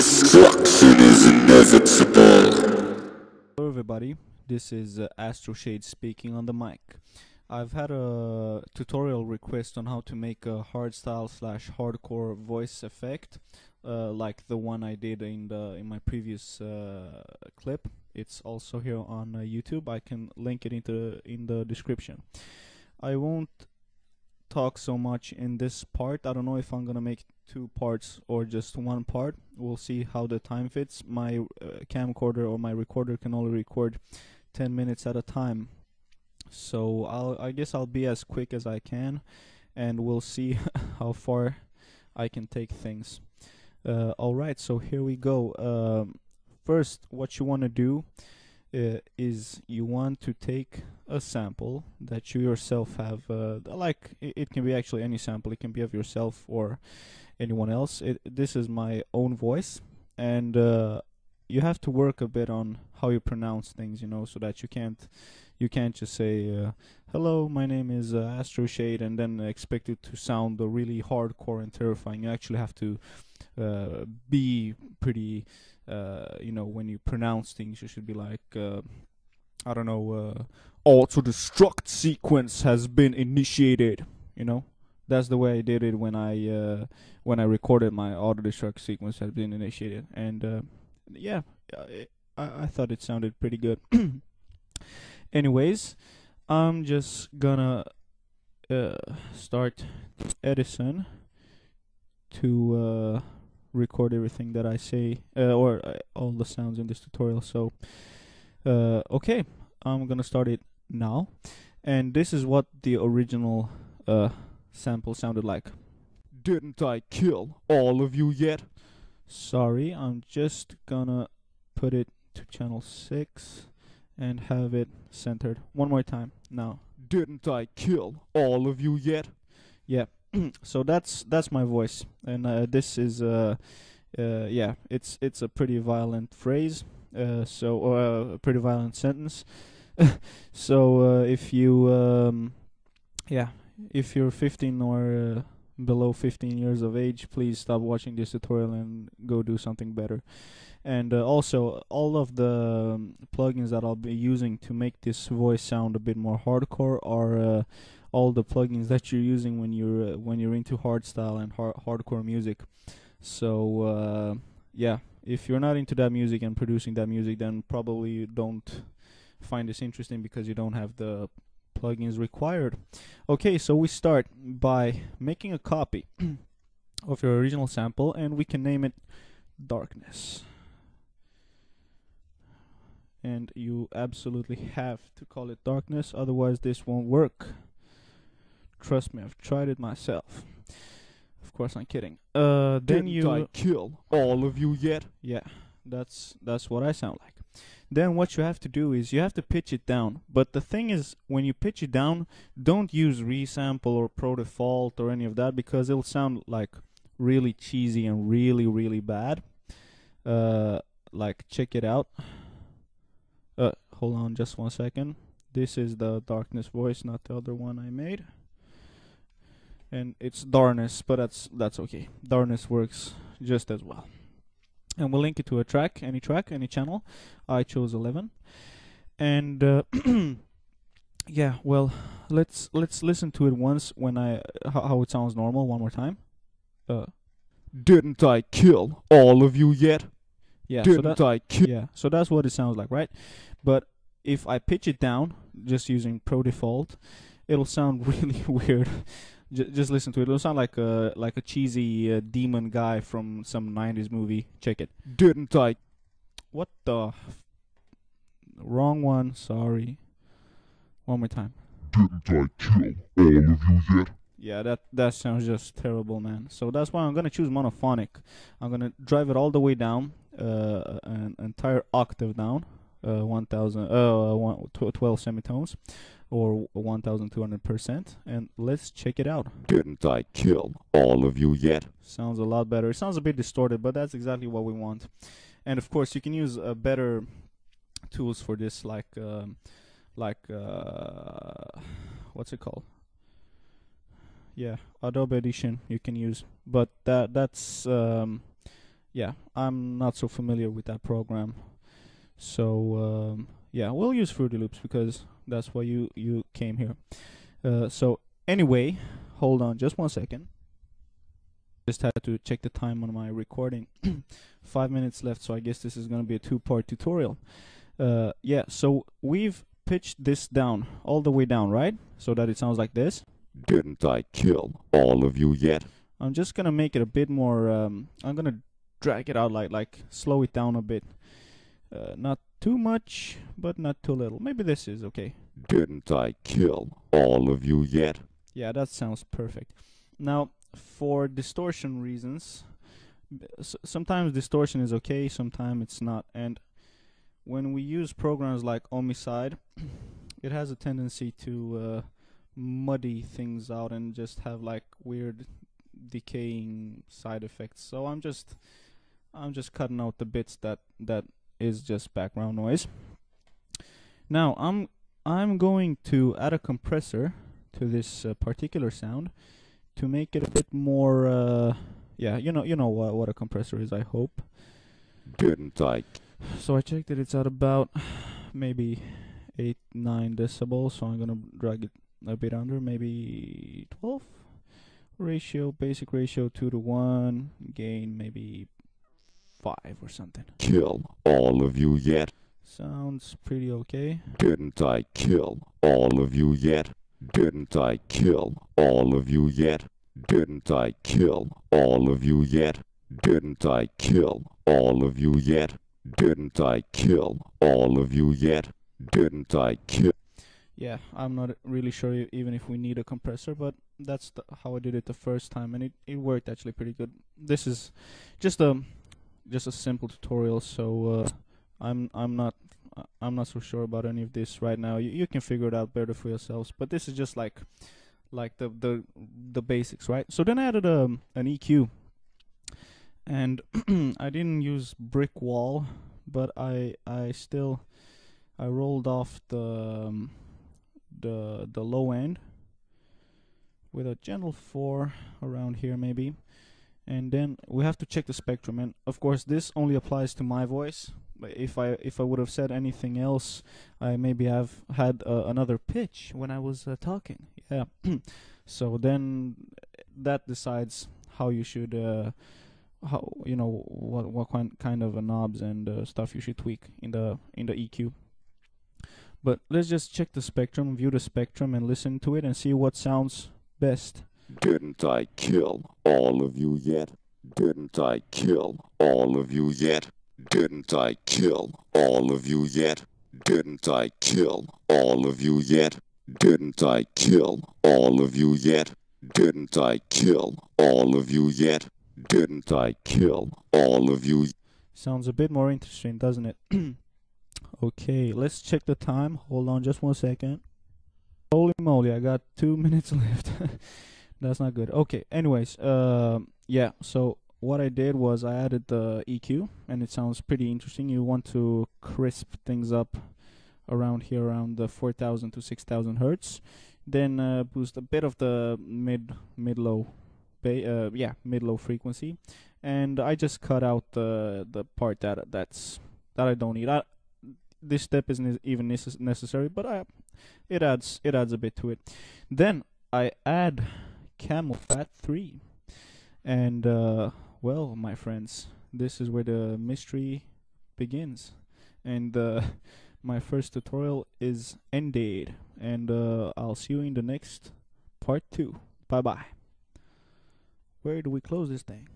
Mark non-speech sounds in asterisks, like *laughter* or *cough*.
Destruction is inevitable. Hello, everybody. This is uh, Astro Shade speaking on the mic. I've had a tutorial request on how to make a hardstyle slash hardcore voice effect, uh, like the one I did in the in my previous uh, clip. It's also here on uh, YouTube. I can link it into in the description. I won't talk so much in this part. I don't know if I'm gonna make two parts or just one part. We'll see how the time fits. My uh, camcorder or my recorder can only record 10 minutes at a time. So I'll I guess I'll be as quick as I can and we'll see *laughs* how far I can take things. Uh, alright, so here we go. Um, first, what you want to do uh, is you want to take a sample that you yourself have uh, like it, it, can be actually any sample it can be of yourself or anyone else. It, this is my own voice and uh, you have to work a bit on how you pronounce things you know so that you can't you can't just say uh, hello my name is uh, astro shade and then expect it to sound really hardcore and terrifying. You actually have to uh, be pretty uh, you know, when you pronounce things, you should be like, uh, I don't know, uh, auto destruct sequence has been initiated. You know, that's the way I did it when I uh, when I recorded my auto destruct sequence has been initiated, and uh, yeah, I, I thought it sounded pretty good. *clears throat* Anyways, I'm just gonna uh, start Edison to uh, record everything that I say uh, or uh, all the sounds in this tutorial. So, uh, okay, I'm gonna start it now, and this is what the original uh, sample sounded like. Didn't I kill all of you yet? Sorry, I'm just gonna put it to channel 6 and have it centered. One more time now. Didn't I kill all of you yet? Yeah. *clears throat* so that's that's my voice, and uh, this is uh, uh, yeah, it's it's a pretty violent phrase, uh, so or uh, a pretty violent sentence. *laughs* so uh, if you um, yeah, if you're 15 or below 15 years of age, please stop watching this tutorial and go do something better. And uh, also, all of the um, plugins that I'll be using to make this voice sound a bit more hardcore are uh, all the plugins that you're using when you're uh, when you're into hardstyle and hard hardcore music. So uh, yeah, if you're not into that music and producing that music, then probably don't find this interesting because you don't have the plugins required. Okay, so we start by making a copy *clears throat* of your original sample, and we can name it Darkness. And you absolutely have to call it Darkness, otherwise this won't work. Trust me, I've tried it myself. Of course, I'm kidding. Uh, then Didn't you I kill all of you yet? yeah, that's that's what I sound like. Then what you have to do is you have to pitch it down. But the thing is, when you pitch it down, don't use resample or pro default or any of that because it'll sound like really cheesy and really really bad. Uh, like check it out. Uh, hold on just one second. This is the darkness voice, not the other one I made and it's Darkness, but that's that's okay. Darkness works just as well. And we'll link it to a track, any track, any channel. I chose 11. And uh, *clears throat* yeah, well, let's let's listen to it once when I how, how it sounds normal one more time. Uh, didn't I kill all of you yet? Yeah, didn't so that, I kill? Yeah, so that's what it sounds like, right? But if I pitch it down, just using Pro Default, it'll sound *laughs* really weird. J- just listen to it. It'll sound like a like a cheesy uh, demon guy from some '90s movie. Check it. Didn't I? What the? F- Wrong one. Sorry. One more time. Didn't I kill all of you yet? Yeah, that that sounds just terrible, man. So that's why I'm gonna choose monophonic. I'm gonna drive it all the way down, uh, an entire octave down, uh, 1,000, uh, one, tw- 12 semitones, or 1,200%, and let's check it out. Didn't I kill all of you yet? Sounds a lot better. It sounds a bit distorted, but that's exactly what we want. And of course, you can use uh, better tools for this, like um, like uh, what's it called? Yeah, Adobe Audition you can use, but that that's um, yeah, I'm not so familiar with that program. So um, yeah, we'll use Fruity Loops because that's why you you came here. Uh, so anyway, hold on just one second. Just had to check the time on my recording. *coughs* Five minutes left, so I guess this is gonna be a two-part tutorial. Uh, yeah, so we've pitched this down all the way down, right? So that it sounds like this. Didn't I kill all of you yet? I'm just gonna make it a bit more. Um, I'm gonna drag it out like like slow it down a bit. Uh, not too much, but not too little. Maybe this is okay. Didn't I kill all of you yet? Yeah, that sounds perfect. Now, for distortion reasons, sometimes distortion is okay, sometimes it's not. And when we use programs like Ohmicide, *clears throat* it has a tendency to uh, muddy things out and just have like weird decaying side effects. So I'm just I'm just cutting out the bits that that is just background noise. Now I'm I'm going to add a compressor to this uh, particular sound to make it a bit more uh, yeah you know you know what what a compressor is I hope Didn't I? so I checked that it's at about maybe 8 9 decibels so I'm gonna drag it a bit under maybe 12 ratio basic ratio 2 to 1 gain maybe 5 or something Kill all of you yet? sounds pretty okay Didn't I kill all of you yet? Didn't I kill all of you yet? Didn't I kill all of you yet? Didn't I kill all of you yet? Didn't I kill all of you yet? Didn't I kill? Yeah, I'm not really sure even if we need a compressor, but that's the, how I did it the first time, and it, it worked actually pretty good. This is just a just a simple tutorial, so uh, I'm I'm not I'm not so sure about any of this right now. You, you can figure it out better for yourselves, but this is just like like the the the basics, right? So then I added um, an EQ, and *clears throat* I didn't use brick wall, but I I still I rolled off the um, the the low end with a gentle four around here maybe and then we have to check the spectrum. And of course this only applies to my voice. But if I if I would have said anything else I maybe have had uh, another pitch when I was uh, talking. Yeah. *clears throat* So then that decides how you should uh, how you know what what kind of knobs and uh, stuff you should tweak in the in the EQ but let's just check the spectrum, view the spectrum, and listen to it and see what sounds best. Didn't I kill all of you yet? Didn't I kill all of you yet? Didn't I kill all of you yet? Didn't I kill all of you yet? Didn't I kill all of you yet? Didn't I kill all of you yet? Didn't I kill all of you? Sounds a bit more interesting, doesn't it? *clears throat* okay, let's check the time. Hold on just one second. Holy moly, I got two *laughs* minutes left. That's not good. Okay, anyways, um, yeah, so what I did was I added the EQ, and it sounds pretty interesting. You want to crisp things up around here, around the 4000 to 6000 hertz. Then uh, boost a bit of the mid mid low, uh, yeah, mid low frequency, and I just cut out the the part that that's that I don't need. I, this step isn't even necess- necessary, but I it adds it adds a bit to it. Then I add Camel Fat three, and uh, well, my friends, this is where the mystery begins, and uh, *laughs* my first tutorial is ended, and uh, I'll see you in the next part two. Bye bye. Where do we close this thing?